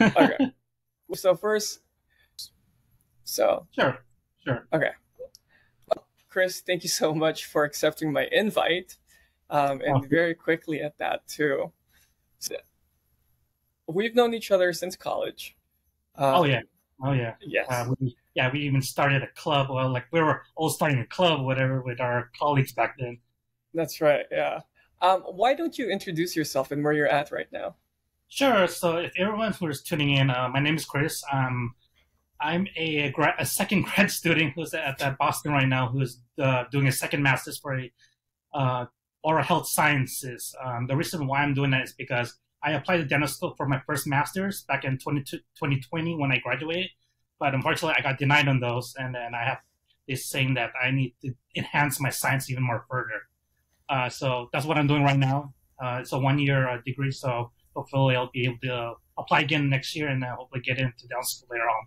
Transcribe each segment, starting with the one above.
okay. So first, so sure, sure. Okay. Chris, thank you so much for accepting my invite, um, and very quickly at that too. So, we've known each other since college. Um, oh yeah, oh yeah. Yes. Uh, we, yeah, we even started a club. Well, like we were all starting a club, whatever, with our colleagues back then. That's right. Yeah. Um, why don't you introduce yourself and where you're at right now? Sure. So, if everyone who's tuning in, uh, my name is Chris. Um, I'm a, grad, a second grad student who's at, at Boston right now, who's uh, doing a second master's for a uh, oral health sciences. Um, the reason why I'm doing that is because I applied to dental school for my first master's back in 20, 2020 when I graduated, but unfortunately I got denied on those, and then I have this saying that I need to enhance my science even more further. Uh, so that's what I'm doing right now. Uh, it's a one-year uh, degree, so hopefully I'll be able to apply again next year and hopefully get into dental school later on.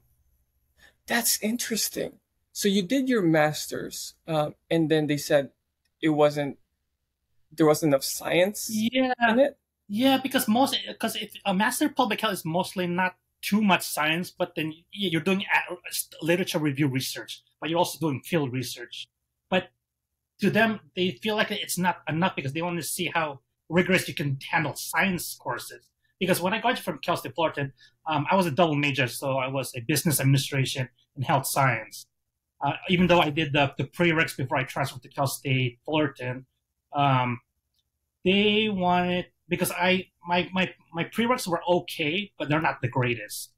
That's interesting. So you did your master's, um, and then they said it wasn't there wasn't enough science yeah. in it. Yeah, because most because a master public health is mostly not too much science, but then you're doing literature review research, but you're also doing field research. But to them, they feel like it's not enough because they want to see how rigorous you can handle science courses. Because when I graduated from Cal State Fullerton, um, I was a double major, so I was a business administration and health science. Uh, even though I did the, the prereqs before I transferred to Cal State Fullerton, um, they wanted because I my my my prereqs were okay, but they're not the greatest.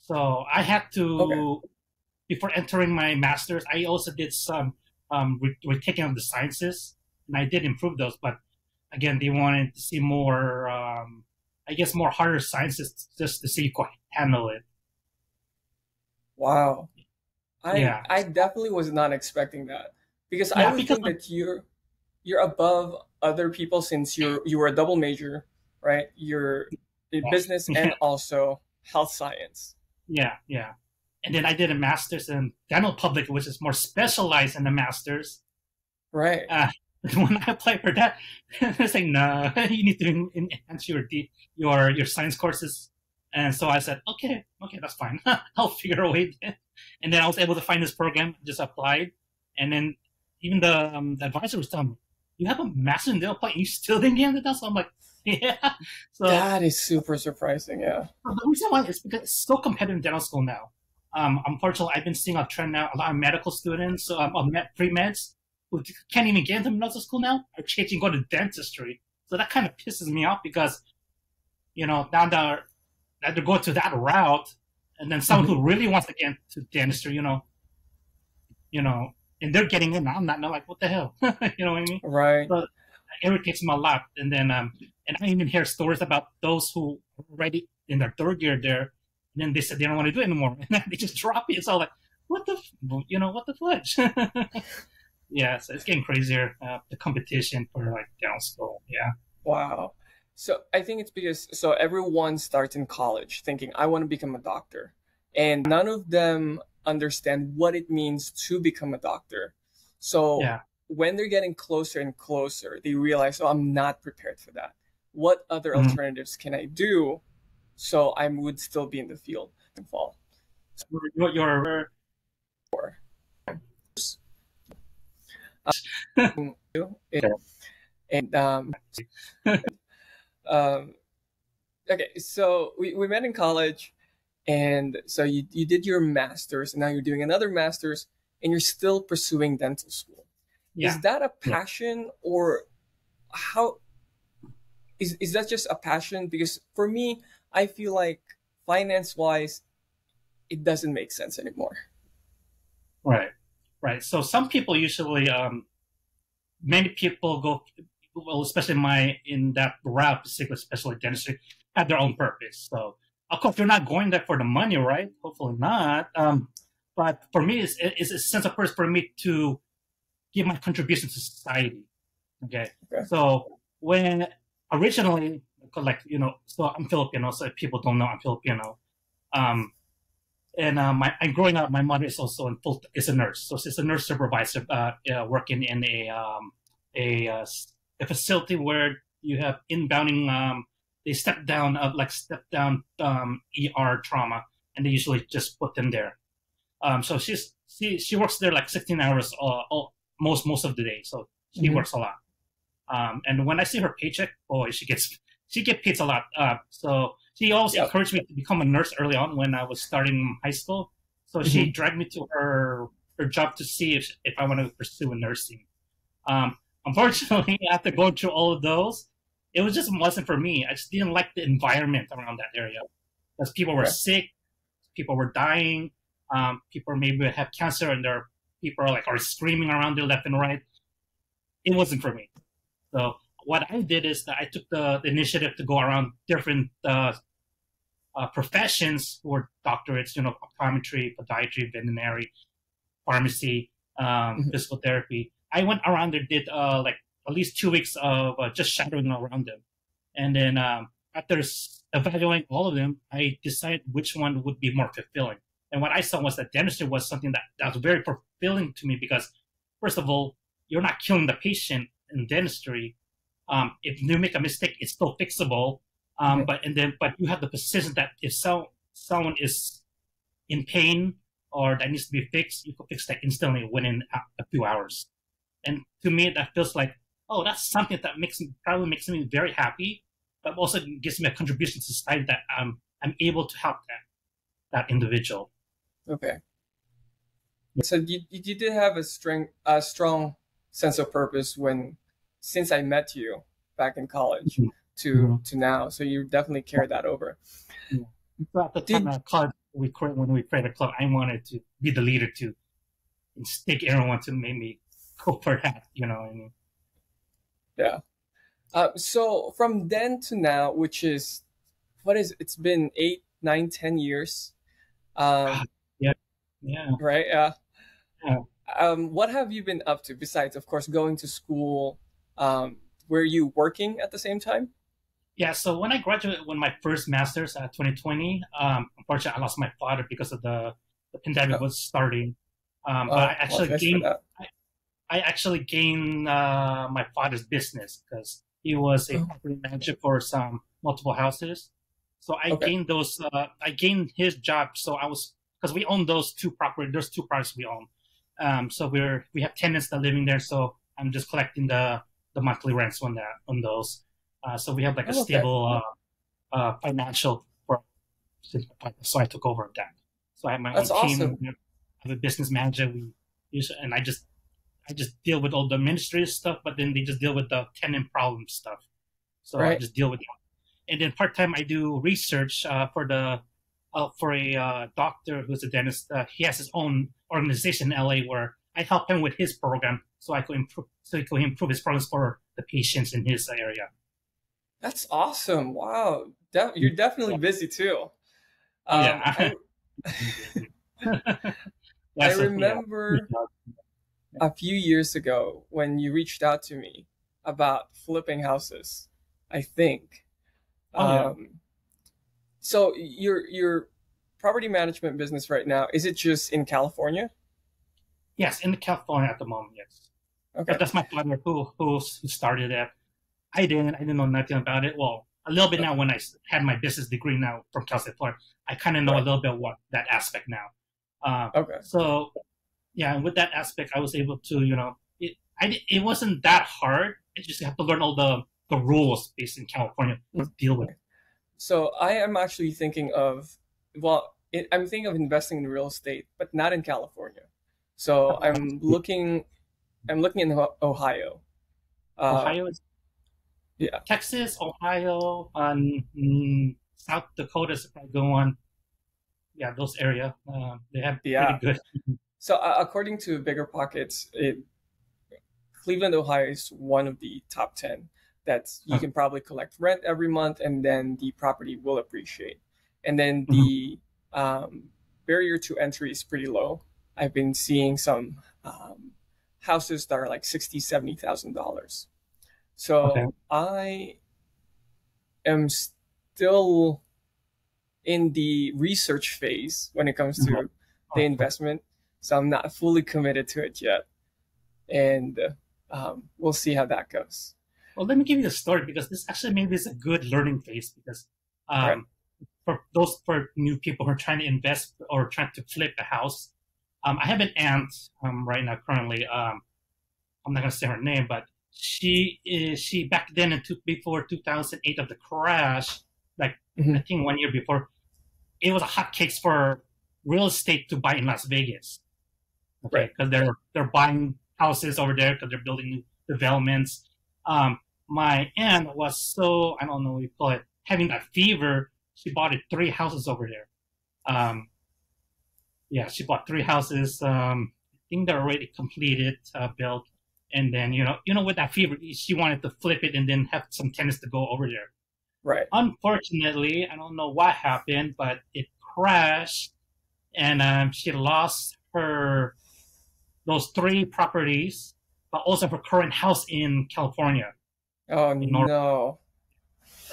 So I had to okay. before entering my masters. I also did some um, retaking of the sciences, and I did improve those. But again, they wanted to see more um, I guess more harder sciences just to see you can handle it. Wow. I yeah. I definitely was not expecting that. Because yeah, I would because think that you're you're above other people since you're you were a double major, right? You're in business and also health science. Yeah, yeah. And then I did a master's in dental public, which is more specialized in the master's. Right. Uh, when I applied for that, they're saying, no, you need to enhance your your your science courses. And so I said, okay, okay, that's fine. I'll figure a way. And then I was able to find this program, just applied. And then even the, um, the advisor was telling me, you have a master's in and you still didn't get into that? So I'm like, yeah. So that is super surprising, yeah. The reason why is because it's so competitive in dental school now. Um, unfortunately, I've been seeing a trend now. A lot of medical students, so um, of pre-meds, who can't even get into medical school now are changing go to dentistry. So that kind of pisses me off because, you know, now they're, they're going to that route, and then someone mm-hmm. who really wants to get into dentistry, you know, you know, and they're getting in. I'm not, I'm like, what the hell? you know what I mean? Right. But it irritates me a lot. And then, um, and I even hear stories about those who already in their third year there, and then they said they don't want to do it anymore, and then they just drop it. It's all like, what the, you know, what the fudge? yeah, so it's getting crazier. Uh, the competition for like dental school. Yeah. Wow. So I think it's because so everyone starts in college thinking I want to become a doctor, and none of them understand what it means to become a doctor. So yeah. when they're getting closer and closer, they realize, oh, I'm not prepared for that. What other mm-hmm. alternatives can I do so I would still be in the field and fall? So what your um, and um, um, okay, so we, we met in college, and so you, you did your master's, and now you're doing another master's, and you're still pursuing dental school. Yeah. Is that a passion, yeah. or how? Is, is that just a passion? Because for me, I feel like finance wise, it doesn't make sense anymore. Right right? So some people usually, um, many people go, well, especially my in that route, especially dentistry, have their own purpose. So of course, you're not going there for the money, right? Hopefully not. Um, but for me, it's, it's a sense of purpose for me to give my contribution to society. Okay. okay. So when originally, like you know, so I'm Filipino, so people don't know I'm Filipino. Um, and uh, my and growing up, my mother is also in full is a nurse, so she's a nurse supervisor uh, uh, working in a um, a, uh, a facility where you have inbounding um, they step down uh, like step down um, ER trauma, and they usually just put them there. Um, so she's she she works there like 16 hours uh, all, most most of the day, so she mm-hmm. works a lot. Um, and when I see her paycheck, boy, she gets she gets paid a lot. Uh, so she always yep. encouraged me to become a nurse early on when I was starting high school. So mm-hmm. she dragged me to her her job to see if if I want to pursue a nursing. Um, unfortunately, after going through all of those, it was just wasn't for me. I just didn't like the environment around that area because people were sick, people were dying, um, people maybe have cancer, and their people are like are screaming around there left and right. It wasn't for me. So what I did is that I took the, the initiative to go around different uh, uh, professions or doctorates, you know, optometry, podiatry, veterinary, pharmacy, um, mm-hmm. physical therapy. I went around there, did uh, like at least two weeks of uh, just shadowing around them. And then um, after evaluating all of them, I decided which one would be more fulfilling. And what I saw was that dentistry was something that, that was very fulfilling to me because, first of all, you're not killing the patient in dentistry. Um, if you make a mistake, it's still fixable. Um, But and then but you have the precision that if so, someone is in pain or that needs to be fixed, you can fix that instantly within a, a few hours. And to me, that feels like oh, that's something that makes me probably makes me very happy, but also gives me a contribution to society that I'm I'm able to help that that individual. Okay. So you you did have a strong a strong sense of purpose when since I met you back in college mm-hmm. To mm-hmm. to now. So you definitely carried that over. Yeah. So at the time did, college, we when we created a club, I wanted to be the leader to instill everyone to make me go for that. You know. I mean? Yeah. Uh, so from then to now, which is what is it's been eight, nine, ten years. Um, yeah. Yeah. Right. Yeah. yeah. Um, what have you been up to besides, of course, going to school? Um, were you working at the same time? Yeah. So when I graduated, when my first master's at 2020, um, unfortunately, I lost my father because of the the pandemic oh. was starting. Um, oh, but I actually well, gained. I, I, actually gained uh, my father's business because he was a oh. property manager for some multiple houses. So I okay. gained those. Uh, I gained his job. So I was because we own those two property. There's two properties we own. Um, so we're we have tenants that living there. So I'm just collecting the the monthly rents on that on those. Uh, so we have like a stable uh, uh, financial for so I took over that. So I have my That's own team. Awesome. I have a business manager. We use, and I just I just deal with all the administrative stuff, but then they just deal with the tenant problem stuff. So right. I just deal with that. And then part time, I do research uh, for the uh, for a uh, doctor who's a dentist. Uh, he has his own organization in LA where I help him with his program so I could improve so he could improve his programs for the patients in his area. That's awesome! Wow, De- you're definitely busy too. Um, yeah. I, I remember a few years ago when you reached out to me about flipping houses. I think. Oh, yeah. Um, so your your property management business right now is it just in California? Yes, in California at the moment. Yes. Okay. But that's my father who who started it. I didn't. I didn't know nothing about it. Well, a little bit now when I had my business degree now from Cal State Fullerton, I kind of know right. a little bit what that aspect now. Uh, okay. So, yeah, and with that aspect, I was able to, you know, it I, it wasn't that hard. I just have to learn all the the rules based in California to deal with. So I am actually thinking of, well, it, I'm thinking of investing in real estate, but not in California. So I'm looking, I'm looking in Ohio. Uh, Ohio is yeah. Texas, Ohio, and mm, South Dakota is probably go on. Yeah, those area. Uh, they have yeah. pretty good. so uh, according to Bigger Pockets, it, Cleveland, Ohio is one of the top ten that you can probably collect rent every month, and then the property will appreciate. And then the mm-hmm. um, barrier to entry is pretty low. I've been seeing some um, houses that are like sixty, seventy thousand dollars. So okay. I am still in the research phase when it comes to mm-hmm. the investment. So I'm not fully committed to it yet, and um, we'll see how that goes. Well, let me give you the story because this actually maybe is a good learning phase because um, right. for those for new people who are trying to invest or trying to flip a house, um, I have an aunt um, right now currently. Um, I'm not gonna say her name, but she is she back then two, before 2008 of the crash, like mm-hmm. I think one year before, it was a hotcakes for real estate to buy in Las Vegas. Okay, because right. they're they're buying houses over there because they're building new developments. Um, my aunt was so I don't know what you call it, having that fever. She bought it three houses over there. Um, yeah, she bought three houses. Um, I think they're already completed, uh, built, and then you know, you know, with that fever, she wanted to flip it and then have some tenants to go over there. Right. Unfortunately, I don't know what happened, but it crashed, and um, she lost her those three properties, but also her current house in California. Oh in no!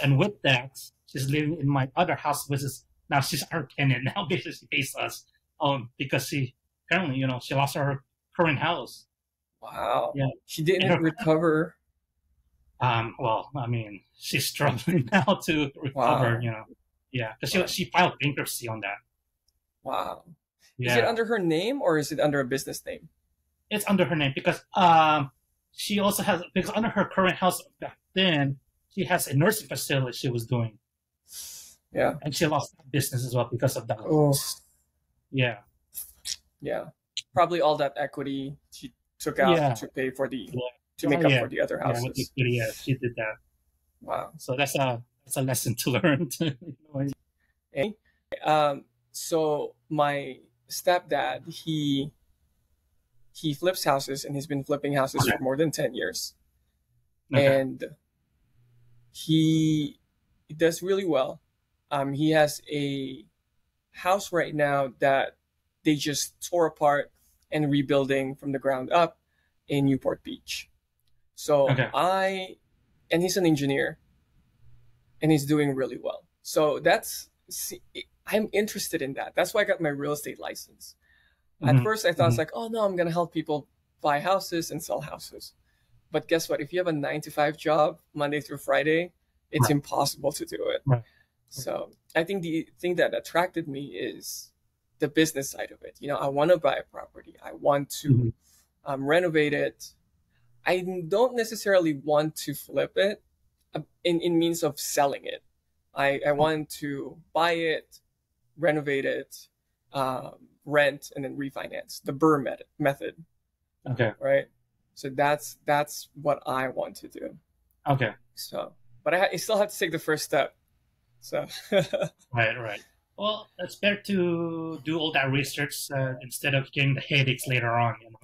And with that, she's living in my other house, which is now she's our tenant now. Basically, she pays us um because she apparently you know she lost her current house. Wow. Yeah. She didn't recover. Um. Well, I mean, she's struggling now to recover. Wow. You know. Yeah, because she she filed bankruptcy on that. Wow. Yeah. Is it under her name or is it under a business name? It's under her name because um she also has because under her current house back then she has a nursing facility she was doing. Yeah. And she lost business as well because of that. Oh. Yeah. Yeah. Probably all that equity she took out yeah. to pay for the yeah. to make oh, up yeah. for the other houses. Yeah, she did that. Wow. So that's a that's a lesson to learn. okay. Um. So my stepdad, he he flips houses and he's been flipping houses okay. for more than 10 years. Okay. And he does really well. Um, he has a house right now that they just tore apart and rebuilding from the ground up in Newport Beach. So okay. I, and he's an engineer and he's doing really well. So that's, see, I'm interested in that. That's why I got my real estate license. Mm-hmm. At first, I thought mm-hmm. it's like, oh no, I'm gonna help people buy houses and sell houses. But guess what? If you have a nine to five job, Monday through Friday, it's right. impossible to do it. Right. So I think the thing that attracted me is the business side of it. You know, I want to buy a property. I want to mm-hmm. um, renovate it. I don't necessarily want to flip it uh, in, in means of selling it. I, I want to buy it, renovate it, um, rent, and then refinance. The BRRRR method. method. Okay. Right. So that's that's what I want to do. Okay. So, but I, I still have to take the first step. So. right. Right. Well, it's better to do all that research uh, instead of getting the headaches later on. You know?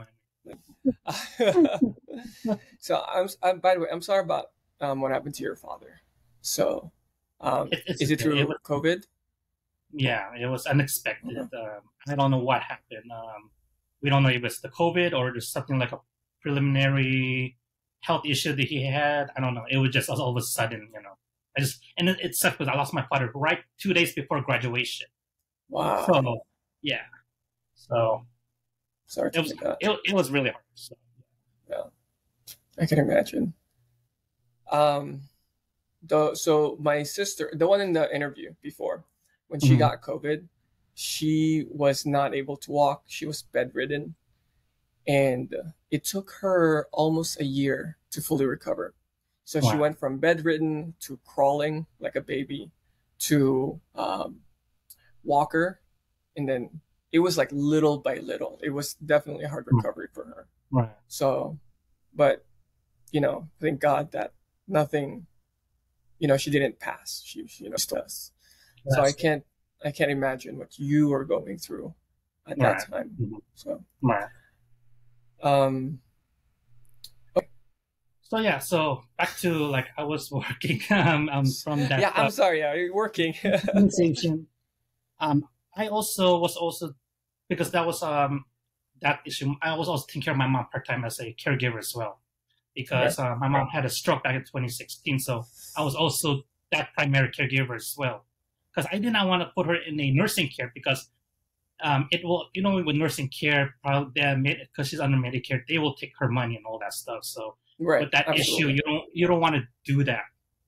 so I'm, I'm, By the way, I'm sorry about um, what happened to your father. So, um, it, is it through it was, COVID? yeah, it was unexpected. Um, I don't know what happened. Um, we don't know if it's the COVID or just something like a preliminary health issue that he had. I don't know. It was just all of a sudden, you know. I just and it, it sucked because I lost my father right two days before graduation. Wow. So yeah. So sorry it was it, it was really hard. So. Yeah, I can imagine. Um, the so my sister, the one in the interview before, when she mm-hmm. got COVID, she was not able to walk. She was bedridden. And it took her almost a year to fully recover. So wow. she went from bedridden to crawling like a baby to um, walker. And then it was like little by little. It was definitely a hard mm. recovery for her. Right. So, but, you know, thank God that nothing, you know, she didn't pass. She, she you know, still so I can't I can't imagine what you were going through at that right. time. Mm-hmm. So right. um. So yeah, so back to like I was working um, um from that Yeah, I'm uh, sorry, yeah, you're working. organization. um I also was also because that was um that issue I was also taking care of my mom part time as a caregiver as well. Because uh, my mom had a stroke back in 2016, so I was also that primary caregiver as well because I did not want to put her in a nursing care because um, it will, you know, with nursing care, probably because she's under Medicare, they will take her money and all that stuff. So Right. But that absolutely. issue, you don't you don't want to do that.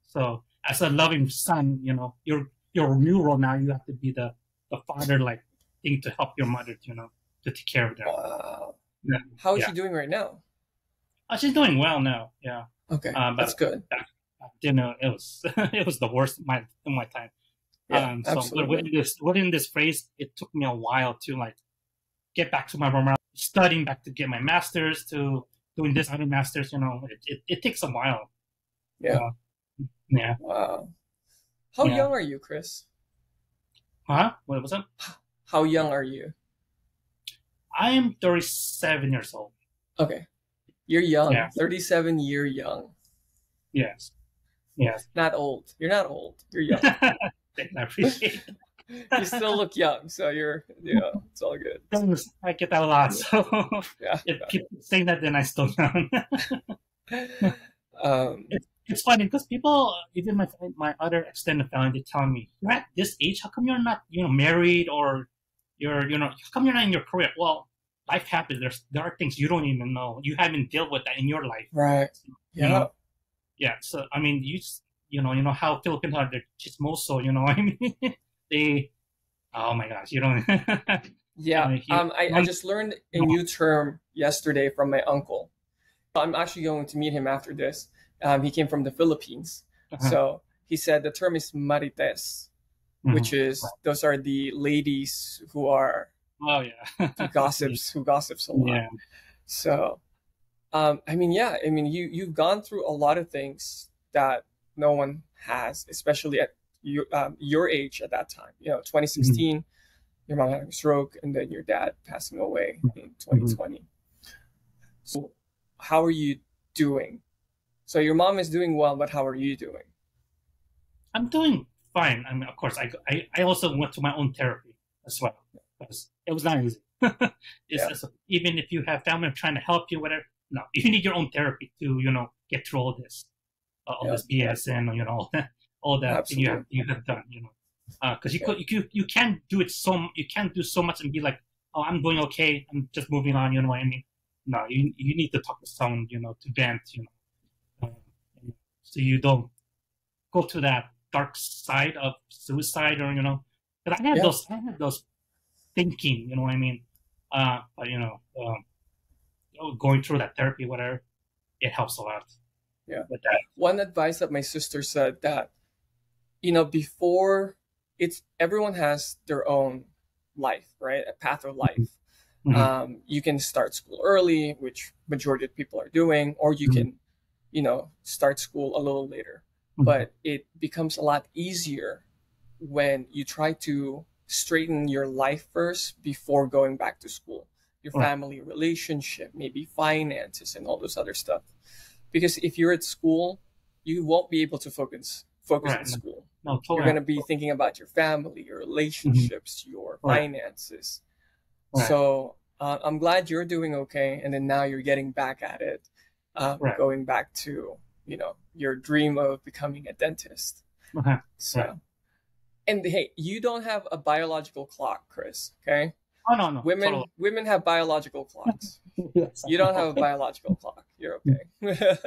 So as a loving son, you know, your your new role now, you have to be the the father like thing to help your mother, you know, to take care of them. Wow. Yeah. How is Yeah. she doing right now? Oh, she's doing well now. Yeah. Okay, Uh, that's good. You know, it was it was the worst my in my time. Yeah, um, so but absolutely. within this within this phrase, it took me a while to like get back to my normal studying back to get my masters to doing this other masters. You know, it, it, it takes a while. Yeah. Uh, yeah. Wow. How Yeah. young are you, Chris? Huh? What was that? How young are you? I am 37 years old. Okay. You're young. Yeah. 37 year young. Yes. Yes. Not old. You're not old. You're young. I appreciate it. You still look young, so you're yeah, it's all good. I get that a lot. So Yeah. if people say that, then I still young. Um it's it's funny because people, even my my other extended family, they tell me, "You're at this age. How come you're not, you know, married or you're, you know, how come you're not in your career?" Well, life happens. There's there are things you don't even know. You haven't dealt with that in your life. right. You Yeah. know? Yeah. So I mean, you you know, you know how Philippines are. They're chismoso. You know, what I mean, they. Oh my gosh, you don't. Yeah. He- Um I, I just learned a new term yesterday from my uncle. I'm actually going to meet him after this. Um, he came from the Philippines. Uh-huh. So he said the term is marites, Mhm. which is those are the ladies who are oh yeah, who gossips who gossips a lot. yeah, So, um, I mean, yeah, I mean, you you've gone through a lot of things that no one has, especially at your um, your age at that time. You know, 2016, your mom having a stroke, and then your dad passing away in 2020. So, how are you doing? So your mom is doing well, but how are you doing? I'm doing fine. I mean, of course, I, I, I also went to my own therapy as well because it was not easy. Yeah. even if you have family trying to help you, whatever, no, you need your own therapy to you know get through all this, uh, all Yeah. this BS and you know all that, all that thing you have you have done, you know, because you Yeah. could you you can't do it so you can't do so much and be like, oh, I'm doing okay, I'm just moving on, you know what I mean? No, you you need to talk to someone, you know, to vent, you know, um, so you don't go to that dark side of suicide or you know but i had Yeah. those i had those thinking you know what i mean uh but you know um going through that therapy whatever it helps a lot Yeah. one advice that my sister said that you know before it's everyone has their own life right a path of life Mhm. um, you can start school early which majority of people are doing or you Mhm. can you know start school a little later Mhm. but it becomes a lot easier when you try to straighten your life first before going back to school your Right. family relationship maybe finances and all those other stuff because if you're at school you won't be able to focus focus Right. on school no totally you're going to be thinking about your family your relationships your Right. finances Right. so uh, i'm glad you're doing okay and then now you're getting back at it um, Right. going back to you know your dream of becoming a dentist Uh-huh. so and hey you don't have a biological clock chris okay oh no no women totally. women have biological clocks Yes. you don't have a biological clock you're okay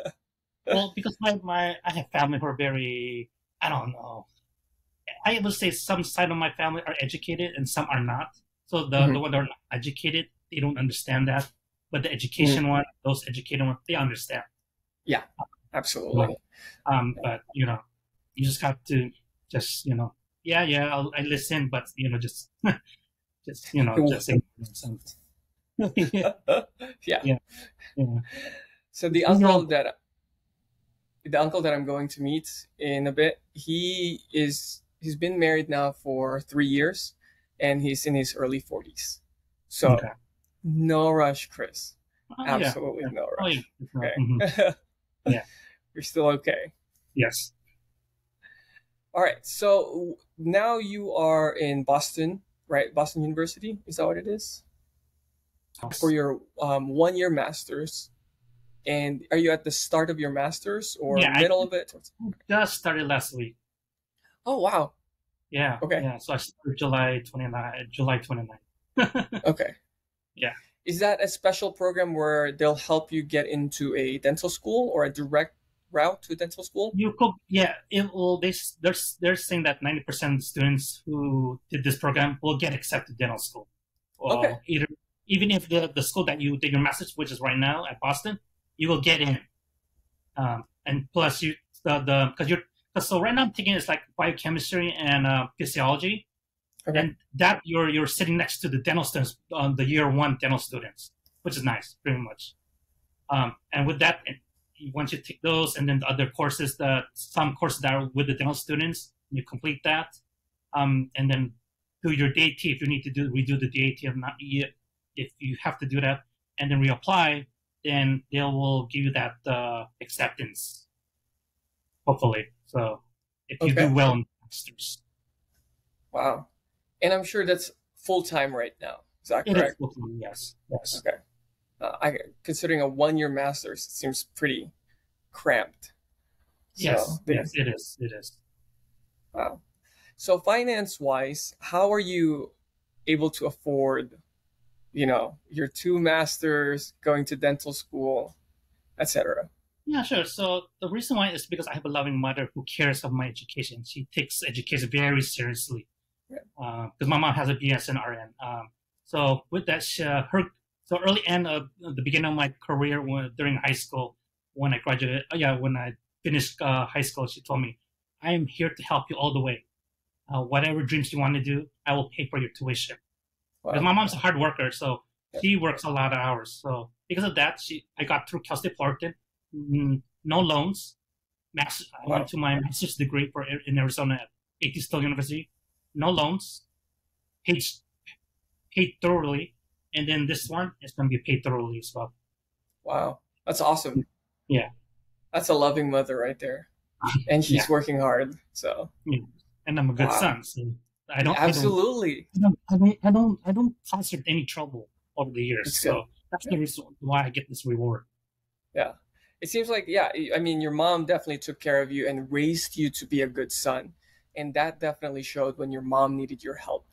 well because my, my i have family who are very i don't know. I would say some side of my family are educated and some are not. So the, Mhm. the one that are not educated they don't understand that. But the education Mm. one those educated ones they understand. Yeah, absolutely. Um but you know you just got to just you know yeah yeah I'll, i listen but you know just just you know just yeah, yeah. Yeah. So the You uncle know- that the uncle that I'm going to meet in a bit, he is he's been married now for three years, and he's in his early forties. So Okay. no rush, Chris. Oh, yeah. Absolutely no Oh, rush. yeah. Okay. Mhm. Yeah. You're still okay. yes All right. So now you are in Boston, right? Boston University. Is that what it is? For your um, one year masters. And are you at the start of your masters or Yeah, I- middle of it? just started last week Oh wow. yeah Okay. yeah so i started july 29 july 29 Okay. Yeah. is that a special program where they'll help you get into a dental school or a direct route to dental school? You could, yeah. It will. They, they're they're saying that ninety percent of students who did this program will get accepted to dental school. okay. Either even if the the school that you did your master's, which is right now at Boston, you will get in. Um, and plus you the the because you're so right now I'm thinking it's like biochemistry and uh, physiology, okay. and that you're you're sitting next to the dental students on uh, the year one dental students, which is nice, pretty much. Um, and with that, once you take those, and then the other courses, the some courses that are with the dental students, you complete that, um, and then do your DAT if you need to do redo the DAT. If not, if you have to do that, and then reapply, then they will give you that uh, acceptance. Hopefully, so if you okay. do well in masters. Wow, and I'm sure that's full time right now. Is that correct? yes. Yes. Okay. Uh, I considering a one year master's seems pretty cramped. Yes, so, yes, it is. It is. Wow. So finance wise, how are you able to afford, you know, your two masters, going to dental school, etc.? Yeah, sure. So the reason why is because I have a loving mother who cares of my education. She takes education very seriously. Because yeah. uh, my mom has a BS and RN. Um, so with that, she, uh, her so early end of the beginning of my career when, during high school, when I graduated, uh, yeah, when I finished uh, high school, she told me, "I am here to help you all the way. Uh, whatever dreams you want to do, I will pay for your tuition." Wow. Because my mom's a hard worker, so she works a lot of hours. So because of that, she I got through Cal State Fullerton, no loans. Master, I went to my master's degree for in Arizona at A.T. Still University, no loans, paid paid thoroughly and then this one is going to be paid thoroughly as well. Wow, that's awesome. Yeah, that's a loving mother right there, and she's yeah. working hard. So, yeah. and I'm a good wow. son. So I don't absolutely. I don't, I don't. I don't. I don't cause her any trouble over the years. That's so good. that's yeah. the reason why I get this reward. Yeah, it seems like yeah. I mean, your mom definitely took care of you and raised you to be a good son, and that definitely showed when your mom needed your help.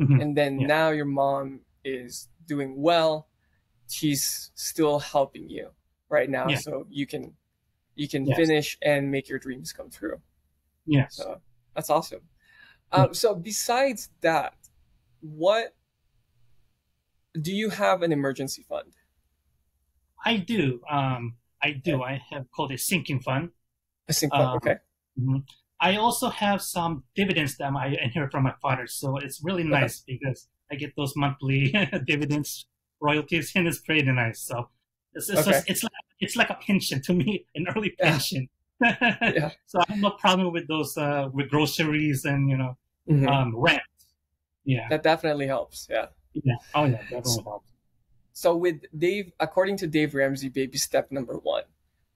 Mm-hmm. And then yeah. now your mom is doing well, she's still helping you right now. Yeah. So you can you can yes. finish and make your dreams come true. Yes. So that's awesome. Um, so besides that, what do you have an emergency fund? I do. Um, I do. I have called a sinking fund. A sinking fund. Um, okay. Mm-hmm. I also have some dividends that I inherit from my father, so it's really nice okay. because I get those monthly dividends, royalties, and it's pretty nice. So it's it's, okay. just, it's like it's like a pension to me, an early pension. Yeah. So I have no problem with those uh, with groceries and you know mm-hmm. um, rent. Yeah, that definitely helps. Yeah. Yeah. Oh yeah, definitely so, helps. So with Dave, according to Dave Ramsey, baby step number one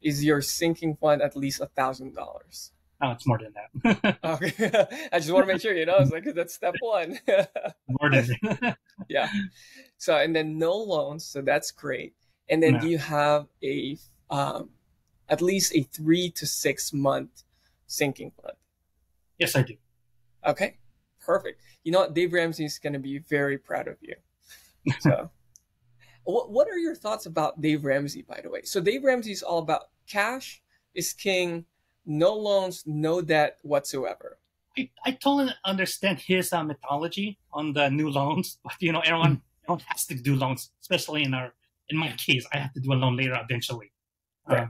is your sinking fund at least a thousand dollars. Oh, it's more than that. okay. I just want to make sure, you know, it's like that's step one. more than Yeah. So and then no loans, so that's great. And then no. do you have a um, at least a three to six month sinking fund? Yes, I do. Okay. Perfect. You know what? Dave Ramsey is gonna be very proud of you. So what what are your thoughts about Dave Ramsey, by the way? So Dave Ramsey is all about cash is king no loans, no debt whatsoever. I, I totally understand his uh, methodology on the new loans, but you know, everyone, mm. everyone has to do loans, especially in our, in my case, I have to do a loan later eventually. Right. Uh,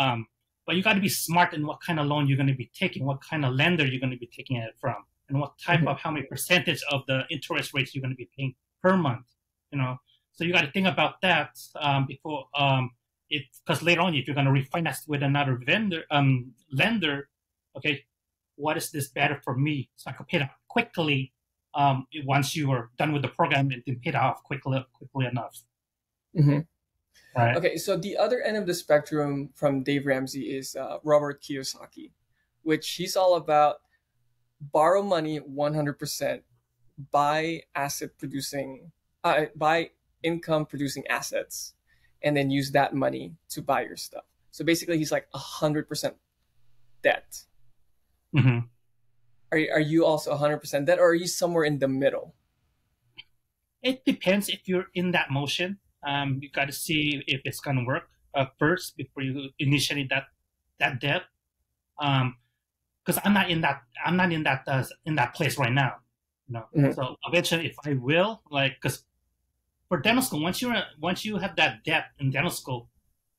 um, but you got to be smart in what kind of loan you're going to be taking, what kind of lender you're going to be taking it from, and what type mm-hmm. of how many percentage of the interest rates you're going to be paying per month. You know, so you got to think about that um, before um, if because later on if you're going to refinance with another vendor um lender okay what is this better for me so i could pay it off quickly um once you are done with the program and then pay it off quickly quickly enough mm-hmm. Right. okay so the other end of the spectrum from dave ramsey is uh, robert kiyosaki which he's all about borrow money 100% buy asset producing uh, buy income producing assets and then use that money to buy your stuff. So basically, he's like hundred percent debt. Mm-hmm. Are are you also hundred percent debt, or are you somewhere in the middle? it depends if you're in that motion. Um, you got to see if it's going to work uh, first before you initiate that that debt. Um, because I'm not in that I'm not in that uh, in that place right now. You know, mm-hmm. so eventually, if I will, like, because for dental school, once you're once you have that debt in dental school,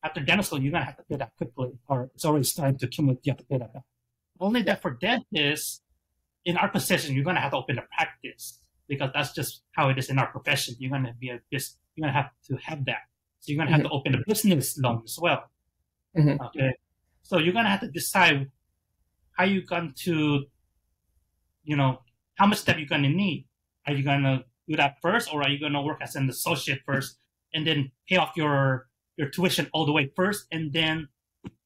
after dental school, you're gonna have to pay that quickly, or it's already starting to accumulate. You have to pay that back. Only that for dentists, in our position, you're gonna have to open a practice because that's just how it is in our profession. You're gonna be a you're gonna have to have that. So you're gonna have mm-hmm. to open a business loan as well. Mm-hmm. Okay. So you're gonna have to decide how you're going to, you know, how much debt you're gonna need. Are you gonna do that first, or are you gonna work as an associate first and then pay off your your tuition all the way first, and then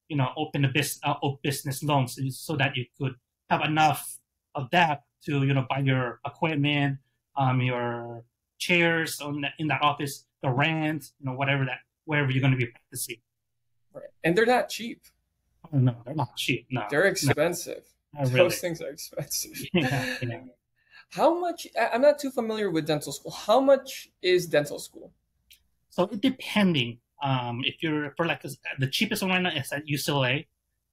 you know open a business uh, business loans so that you could have enough of that to you know buy your equipment um, your chairs on the, in that office, the rent, you know, whatever that, wherever you're going to be practicing. Right. And they're not cheap. Oh, no, they're not cheap. No, they're expensive. No, Those really. things are expensive. yeah, yeah. How much? I'm not too familiar with dental school. How much is dental school? So it depending. Um, if you're for like the cheapest one right now is at UCLA,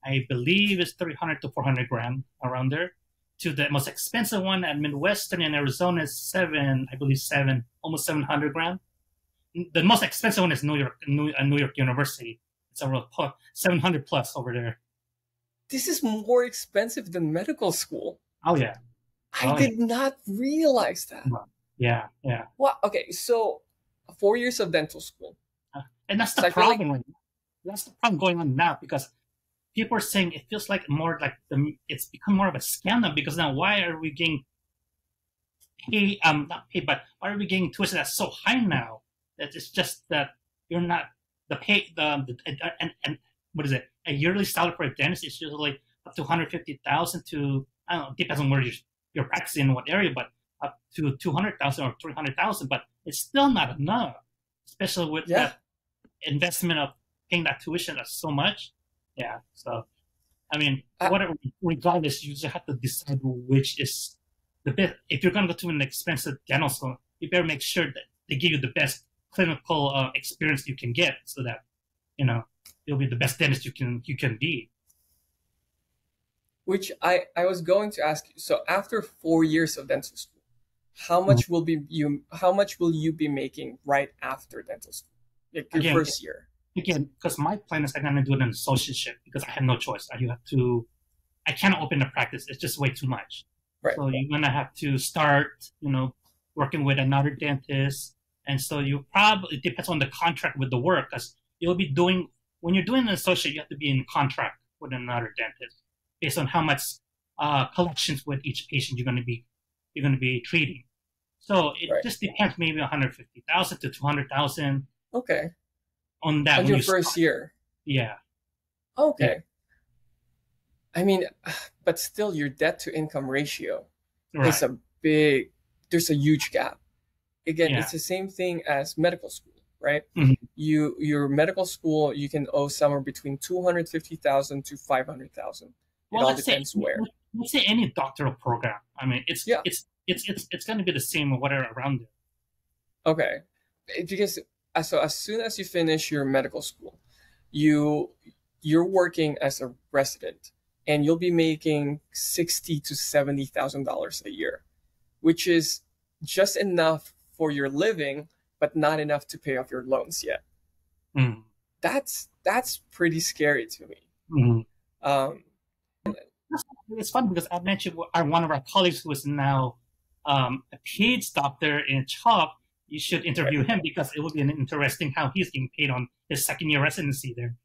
I believe it's 300 to 400 grand around there to the most expensive one at Midwestern in Arizona is seven, I believe seven, almost 700 grand. The most expensive one is New York, New, uh, New York University. It's around 700 plus over there. This is more expensive than medical school. Oh yeah. I oh, did yeah. not realize that. Yeah, yeah. Well, okay, so four years of dental school. Uh, and that's the so problem. Like... That's the problem going on now because people are saying it feels like more like the it's become more of a scandal because now why are we getting paid um not paid but why are we getting tuition that's so high now that it's just that you're not the pay the, the and, and what is it a yearly salary for a dentist is usually up to 150,000 to I don't know depends on where you're, you're practicing in what area but up to 200,000 or 300,000 but it's still not enough especially with yeah. that investment of paying that tuition that's so much yeah. So, I mean, uh, whatever, regardless, you just have to decide which is the best. If you're going to go to an expensive dental school, you better make sure that they give you the best clinical uh, experience you can get, so that you know you'll be the best dentist you can you can be. Which I I was going to ask you. So after four years of dental school, how much mm-hmm. will be you? How much will you be making right after dental school? Like your Again, first year again, because my plan is I'm going to do an associateship because I have no choice. I have to, I cannot open a practice. It's just way too much. Right. So you're going to have to start, you know, working with another dentist. And so you probably, it depends on the contract with the work because you'll be doing, when you're doing an associate, you have to be in contract with another dentist based on how much uh, collections with each patient you're going to be, you're going to be treating. So it right. just depends, maybe 150,000 to 200,000. Okay on that. On your you first start. year. Yeah. Okay. Yeah. I mean, but still, your debt to income ratio right. is a big. There's a huge gap. Again, yeah. it's the same thing as medical school, right? Mm-hmm. You your medical school, you can owe somewhere between two hundred fifty thousand to five hundred thousand. Well, all depends say, where. Let's say any doctoral program. I mean, it's yeah. it's it's it's it's going to be the same whatever around it. Okay, because so as soon as you finish your medical school, you you're working as a resident and you'll be making sixty to seventy thousand dollars a year, which is just enough for your living, but not enough to pay off your loans yet. Mm. That's that's pretty scary to me. Mm-hmm. Um, it's fun because I mentioned one of our colleagues who is now um, a PhD doctor in CHOP you should interview him because it would be an interesting how he's getting paid on his second year residency there.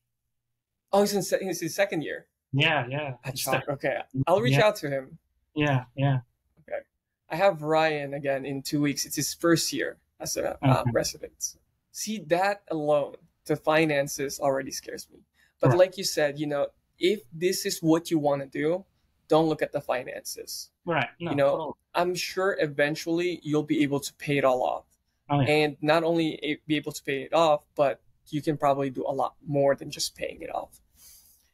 Oh, he's in se- he's his second year. Yeah, yeah. okay, I'll reach yeah. out to him. Yeah, yeah. Okay, I have Ryan again in two weeks. It's his first year as a uh, resident. See that alone, the finances already scares me. But right. like you said, you know, if this is what you want to do, don't look at the finances. Right. No, you know, I'm sure eventually you'll be able to pay it all off oh, yeah. and not only be able to pay it off, but you can probably do a lot more than just paying it off.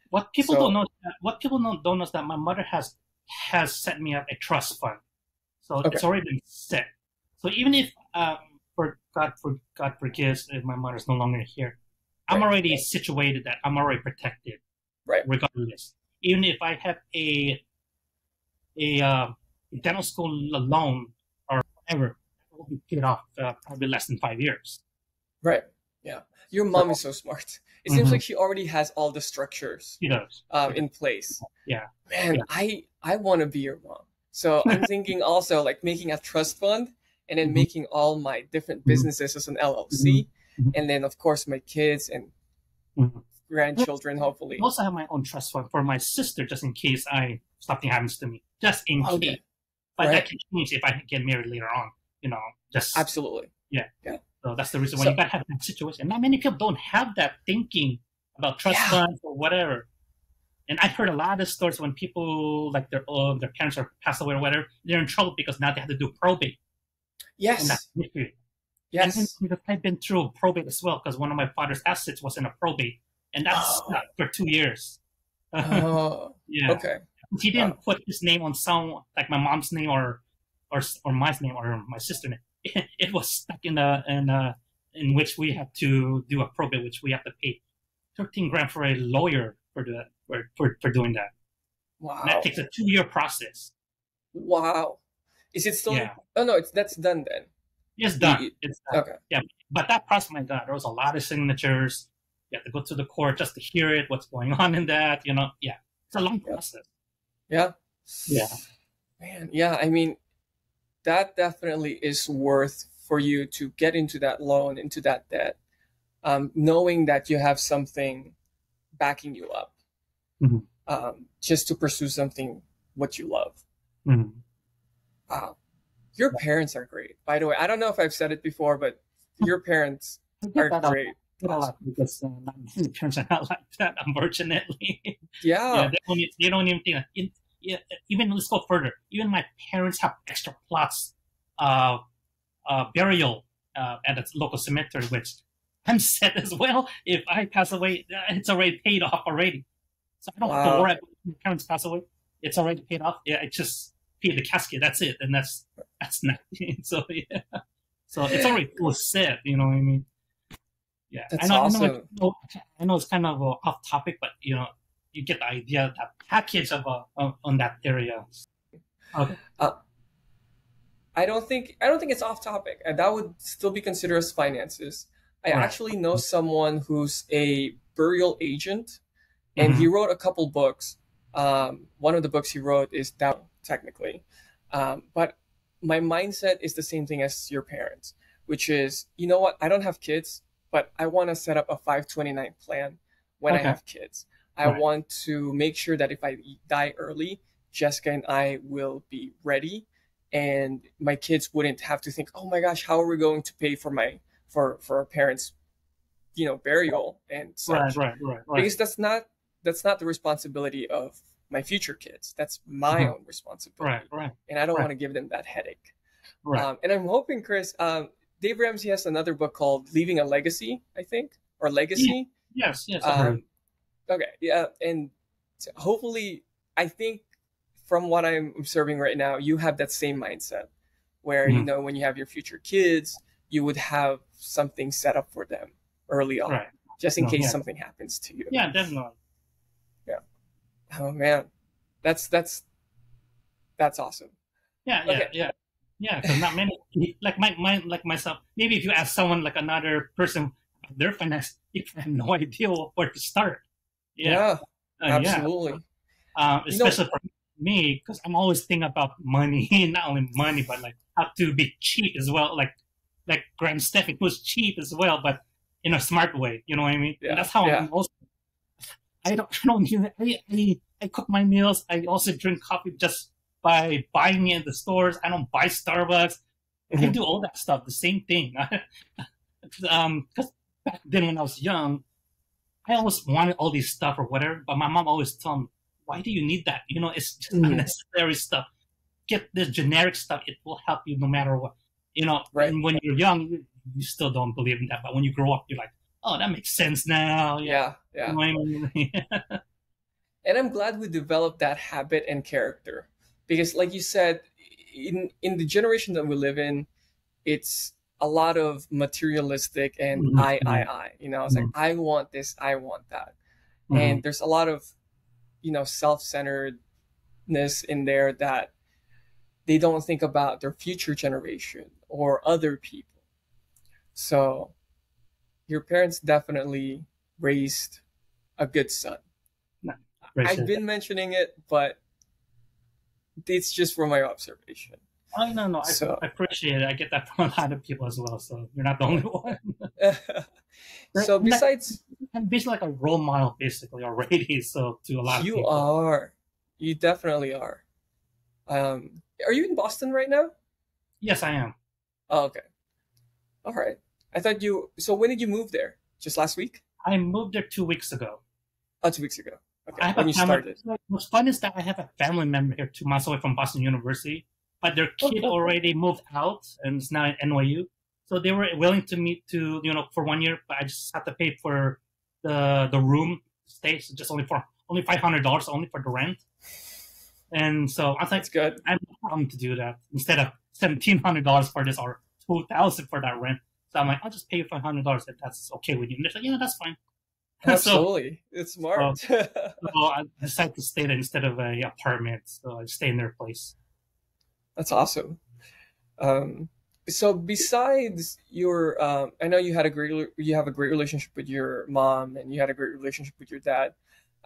What people so, don't know, what people don't, don't know is that my mother has has set me up a trust fund, so okay. it's already been set. So even if um, for God for God forgives if my mother's no longer here. I'm right. already situated that I'm already protected, right? Regardless, even if I have a a uh, dental school loan or whatever, will be paid off uh, probably less than five years. Right. Yeah. Your mom so, is so smart. It mm-hmm. seems like she already has all the structures. She does. Um, in place. Yeah. Man, yeah. I I want to be your mom. So I'm thinking also like making a trust fund and then mm-hmm. making all my different mm-hmm. businesses as an LLC, mm-hmm. and then of course my kids and mm-hmm. grandchildren. Hopefully, I also have my own trust fund for my sister, just in case I something happens to me, just in okay. case. But right. that can change if I get married later on. You know, just absolutely. Yeah, yeah. So that's the reason why so, you gotta have that situation. Not many people don't have that thinking about trust yeah. funds or whatever. And I've heard a lot of stories when people like their uh, their parents are passed away or whatever, they're in trouble because now they have to do probate. Yes. Yes. And I've been through probate as well because one of my father's assets was in a probate, and that's oh. for two years. oh. yeah. Okay. He didn't put his name on some like my mom's name or or or my name or my sister name. It, it was stuck in a in a in which we had to do a probate, which we have to pay thirteen grand for a lawyer for the for for, for doing that. Wow. And that takes a two year process. Wow. Is it still? Yeah. Oh no, it's that's done then. It's done. It's done. Okay. Yeah, but that process, my God, there was a lot of signatures. You have to go to the court just to hear it, what's going on in that. You know, yeah, it's a long process. Yeah. Yeah. Man, yeah. I mean, that definitely is worth for you to get into that loan, into that debt, um, knowing that you have something backing you up, mm-hmm. um, just to pursue something what you love. Mm-hmm. Wow. Your parents are great. By the way, I don't know if I've said it before, but your parents are great. A because uh, not parents are not like that, unfortunately. Yeah. yeah they, don't, they don't even think. Even let's go further. Even my parents have extra plots, uh, uh, burial uh, at a local cemetery, which I'm set as well. If I pass away, uh, it's already paid off already. So I don't wow. have to worry about my parents pass away. It's already paid off. Yeah, it just pay the casket. That's it, and that's that's nothing. So yeah, so it's already full set. You know what I mean? Yeah, that's I know, awesome. I know, I know it's kind of uh, off topic, but you know, you get the idea that package of, uh, on that area. Okay. Uh, I don't think I don't think it's off topic, and that would still be considered as finances. I right. actually know someone who's a burial agent, and mm-hmm. he wrote a couple books. Um, one of the books he wrote is down technically. Um, but my mindset is the same thing as your parents, which is, you know what? I don't have kids, but I want to set up a 529 plan when okay. I have kids. I right. want to make sure that if I die early, Jessica and I will be ready and my kids wouldn't have to think, "Oh my gosh, how are we going to pay for my for for our parents, you know, burial and such?" Right, right, right, right. Because that's not that's not the responsibility of my future kids. That's my mm-hmm. own responsibility. Right, right. And I don't right. want to give them that headache. Right. Um, and I'm hoping, Chris, um, Dave Ramsey has another book called Leaving a Legacy, I think, or Legacy. Yeah. Yes, yes. Um, okay, yeah. And hopefully, I think from what I'm observing right now, you have that same mindset where, mm-hmm. you know, when you have your future kids, you would have something set up for them early on, right. just in no, case yeah. something happens to you. Yeah, definitely. Yeah. Oh man, that's that's that's awesome. Yeah, yeah, okay. yeah, yeah. Because not many, like my, my, like myself. Maybe if you ask someone like another person, their finance, if I have no idea where to start. Yeah, yeah uh, absolutely. Yeah. Uh, especially you know, for me, because I'm always thinking about money, not only money, but like how to be cheap as well. Like, like Graham Stephan was cheap as well, but in a smart way. You know what I mean? Yeah, that's how. I'm also I don't, I don't even, I, I, I cook my meals. I also drink coffee just by buying it in the stores. I don't buy Starbucks. Mm-hmm. I do all that stuff, the same thing. um, cause back then when I was young, I always wanted all these stuff or whatever, but my mom always told me, why do you need that? You know, it's just mm-hmm. unnecessary stuff. Get this generic stuff. It will help you no matter what. You know, right. and when you're young, you, you still don't believe in that. But when you grow up, you're like, oh, that makes sense now. Yeah, yeah. and I'm glad we developed that habit and character because, like you said, in in the generation that we live in, it's a lot of materialistic and mm-hmm. I, I, I. You know, it's mm-hmm. like I want this, I want that, mm-hmm. and there's a lot of, you know, self-centeredness in there that they don't think about their future generation or other people. So, your parents definitely raised a good son. No, I've been mentioning it, but it's just from my observation. Oh no, no, I, so, I appreciate it. I get that from a lot of people as well. So you're not the only one. so besides, I'm basically like a role model, basically already. So to a lot of you people. are, you definitely are. Um, are you in Boston right now? Yes, I am. Oh, okay. All right. I thought you. So when did you move there? Just last week? I moved there two weeks ago. Oh, two weeks ago. Okay. I have when a you family, started. What's fun is that I have a family member here two months away from Boston University but their kid already moved out and is now at NYU. So they were willing to meet to you know for one year, but I just had to pay for the the room stay, so just only for only five hundred dollars only for the rent. And so I thought good. I'm willing to do that instead of seventeen hundred dollars for this or two thousand for that rent. So I'm like, I'll just pay you five hundred dollars if that's okay with you. And they're like, yeah, that's fine. Absolutely, so, it's smart. so, so I decided to stay there instead of a apartment. So I stay in their place. That's awesome. Um, so besides your, um, I know you had a great, you have a great relationship with your mom, and you had a great relationship with your dad.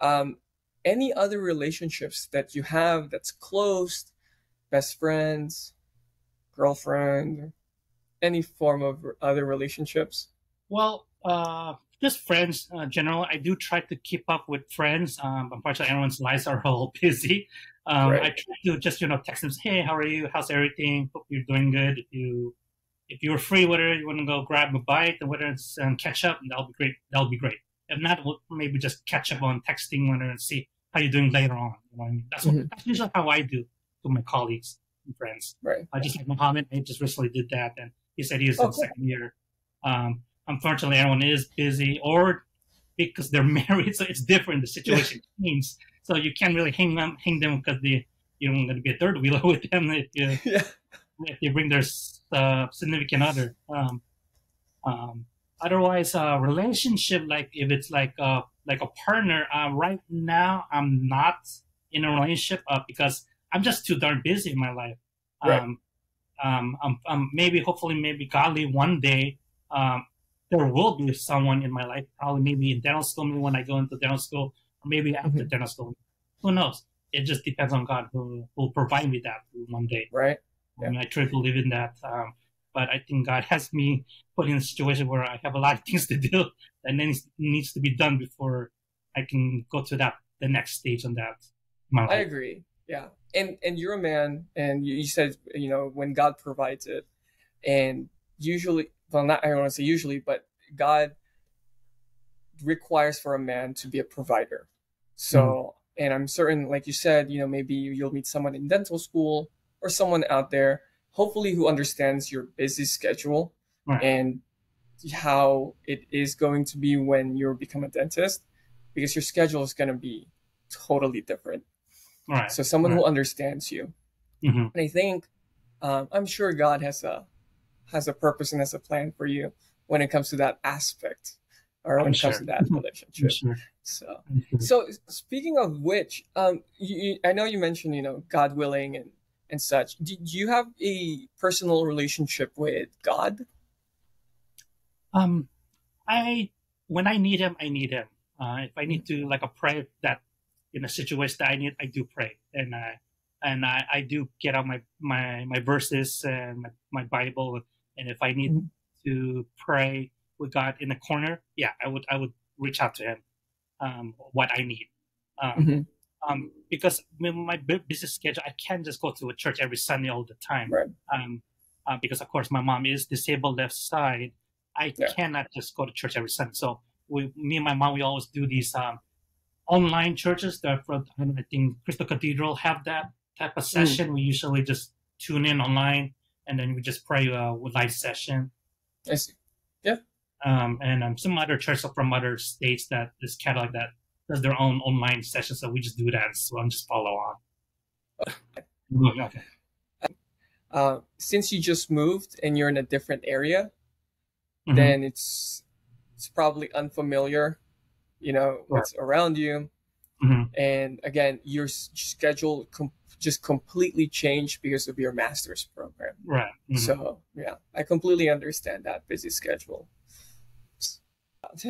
Um, any other relationships that you have that's close, best friends, girlfriend, any form of other relationships? Well, uh, just friends uh, general. I do try to keep up with friends. Um, unfortunately, everyone's lives are all busy. Um, right. I try to just you know text them, hey, how are you? How's everything? Hope you're doing good. If you if you're free, whether you want to go grab a bite and whether it's um, catch up, that'll be great. That'll be great. If not, we'll maybe just catch up on texting whether and see how you're doing later on. You know I mean? That's, mm-hmm. that's usually how I do to my colleagues and friends. Right. I just like Mohammed, he just recently did that, and he said he is oh, in cool. second year. Um, unfortunately, everyone is busy or because they're married, so it's different. The situation changes. So you can't really hang them hang them because they you're going to be a third wheeler with them if you yeah. if you bring their uh, significant other. Um, um, otherwise, uh, relationship like if it's like uh, like a partner. Uh, right now, I'm not in a relationship uh, because I'm just too darn busy in my life. Right. Um, um, um, um, maybe, hopefully, maybe godly one day, um, there will be someone in my life, probably maybe in dental school, maybe when I go into dental school, or maybe after mm-hmm. dental school. Who knows? It just depends on God who will provide me that one day. Right. Yeah. I, mean, I truly believe in that. Um, but I think God has me put in a situation where I have a lot of things to do and then it needs to be done before I can go to that the next stage on that. I agree. Yeah. And and you're a man and you, you said, you know, when God provides it and usually well not I don't want to say usually, but God requires for a man to be a provider. So, mm. and I'm certain, like you said, you know, maybe you'll meet someone in dental school or someone out there, hopefully who understands your busy schedule right. and how it is going to be when you become a dentist, because your schedule is going to be totally different. Right. So someone right. who understands you. Mm-hmm. And I think, um, I'm sure God has a has a purpose and has a plan for you when it comes to that aspect or when I'm it comes to that relationship. Sure. So, so speaking of which, um, you, I know you mentioned, you know, God willing and, and such. Do, do you have a personal relationship with God? Um, I, when I need him, I need him. Uh, if I need to like a pray that in a situation that I need, I do pray. And I, and I, I do get out my, my, my verses and my, my Bible. And if I need mm-hmm. to pray with God in the corner, yeah, I would, I would reach out to him um, what I need. Um, mm-hmm. um, because my business schedule, I can't just go to a church every Sunday all the time. Right. Um, uh, because of course my mom is disabled left side. I yeah. cannot just go to church every Sunday. So we, me and my mom, we always do these um, online churches. That I think Crystal Cathedral have that type of mm. session. Mm. We usually just tune in online and then we just pray uh, with live session. I see. Yeah um, and um, some other churches from other states that is kind of like that does their own online sessions. So we just do that. So I'm just follow on. okay. uh, since you just moved and you're in a different area, mm-hmm. then it's it's probably unfamiliar, you know, what's around you. Mm-hmm. And again, your schedule com- just completely changed because of your master's program. Right. Mm-hmm. So yeah, I completely understand that busy schedule.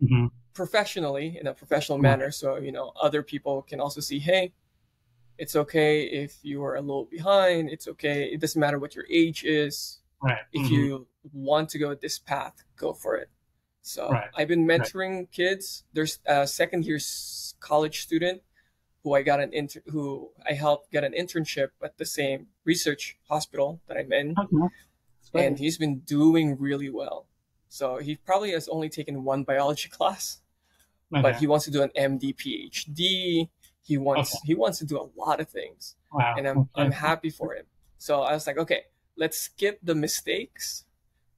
mm-hmm. Professionally, in a professional manner, so you know other people can also see, hey, it's okay if you are a little behind. It's okay. It doesn't matter what your age is. Right. If mm-hmm. you want to go this path, go for it. So right. I've been mentoring right. kids. There's a second year college student who I got an inter- who I helped get an internship at the same research hospital that I'm in, okay. and he's been doing really well. So he probably has only taken one biology class, okay. but he wants to do an MD PhD. He wants okay. he wants to do a lot of things, wow. and I'm I'm happy for him. So I was like, okay, let's skip the mistakes,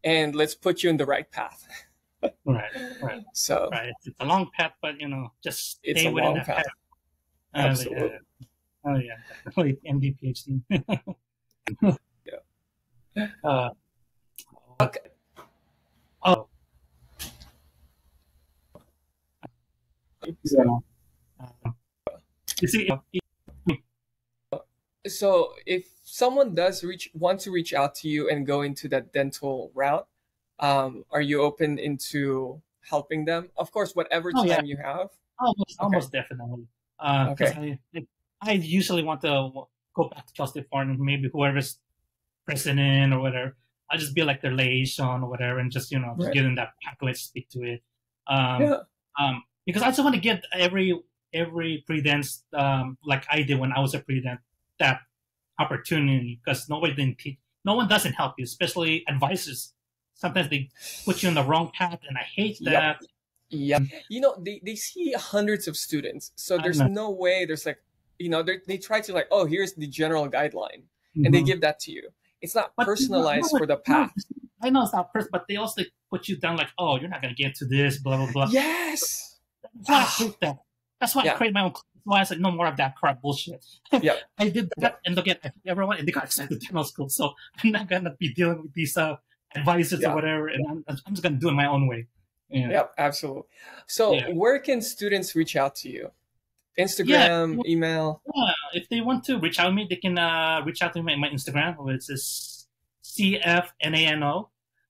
and let's put you in the right path. right, right. So right. it's a long path, but you know, just stay it's a within long path. path. Absolutely. Oh yeah, oh, yeah. definitely MD PhD. yeah. Uh, okay. Oh. So, uh, so if someone does reach want to reach out to you and go into that dental route, um, are you open into helping them? Of course, whatever oh, time yeah. you have. Almost, okay. almost definitely. Uh, okay. I, I usually want to go back to Cal Fullerton, maybe whoever's president or whatever. I'll just be like their liaison or whatever, and just you know, just right. get in that package, speak to it. Um, yeah. um, because I just want to get every every pre-dent um, like I did when I was a pre-dent that opportunity because nobody didn't teach, no one doesn't help you, especially advisors. Sometimes they put you on the wrong path, and I hate that. Yeah, you know they, they see hundreds of students, so there's no way there's like you know they try to like oh here's the general guideline, mm-hmm. and they mm-hmm. give that to you. It's not but personalized for the path. I know it's not personal, but they also put you down like oh you're not gonna get to this blah blah blah. Yes. That's why I hate that. That's why yeah. I created my own. Why I said no more of that crap bullshit. Yeah, I did that, and look at everyone, and they got to dental school. So I'm not gonna be dealing with these uh, advisors yeah. or whatever, and I'm, I'm, just gonna do it my own way. Yeah. Yep, absolutely. So yeah. where can students reach out to you? Instagram, yeah. email. Yeah, if they want to reach out to me, they can uh, reach out to me on my Instagram, which is CFNANO.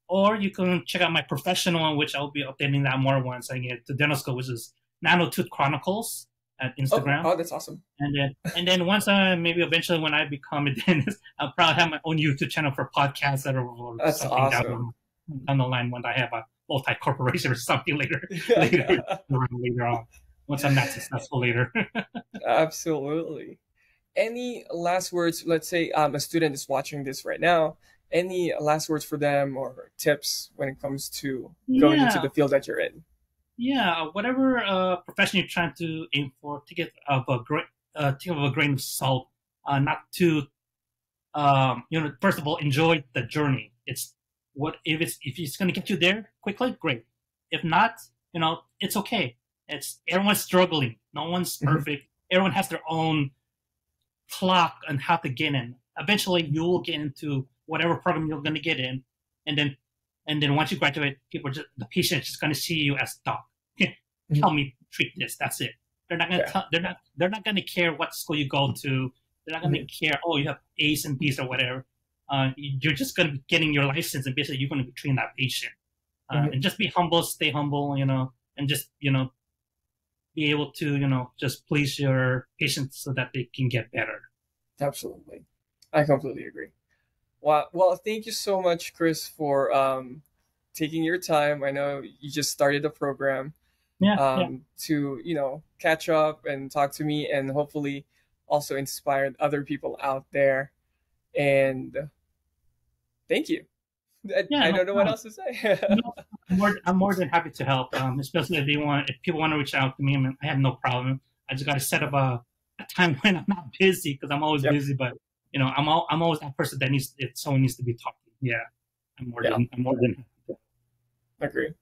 Or you can check out my professional one, which I'll be updating that more once I get to dental school, which is Nanotooth Chronicles at Instagram. Oh, oh, that's awesome. And then, and then once I maybe eventually when I become a dentist, I'll probably have my own YouTube channel for podcasts that are that's awesome. down, down the line when I have a multi corporation or something later, later, later on. Once I'm not successful later. Absolutely. Any last words? Let's say um, a student is watching this right now. Any last words for them or tips when it comes to going yeah. into the field that you're in? Yeah, whatever uh, profession you're trying to aim for, take it of a great, uh, take of a grain of salt. Uh, not to, um, you know, first of all, enjoy the journey. It's what if it's if it's going to get you there quickly, great. If not, you know, it's okay. It's everyone's struggling. No one's mm-hmm. perfect. Mm-hmm. Everyone has their own clock on how to get in. Eventually, you will get into whatever program you're going to get in, and then and then once you graduate, people just the patient is just going to see you as doc. Mm-hmm. Tell me treat this. That's it. They're not going to yeah. tell. They're not. They're not going to care what school you go to. They're not going to mm-hmm. care. Oh, you have A's and B's or whatever. Uh, you're just going to be getting your license, and basically you're going to be treating that patient. Uh, mm-hmm. And just be humble, stay humble, you know, and just you know, be able to you know just please your patients so that they can get better. Absolutely, I completely agree. Well, well, thank you so much, Chris, for um, taking your time. I know you just started the program. Yeah, um, yeah. To you know catch up and talk to me, and hopefully also inspire other people out there. And thank you. I, yeah, I don't know what else to say. no, I'm, more, I'm more than happy to help, um, especially if they want, if people want to reach out to me. I, mean, I have no problem. I just got to set up a, a time when I'm not busy because I'm always yep. busy. But you know, I'm all, I'm always that person that needs if someone needs to be talking. Yeah, I'm more yeah. than I'm more than agree.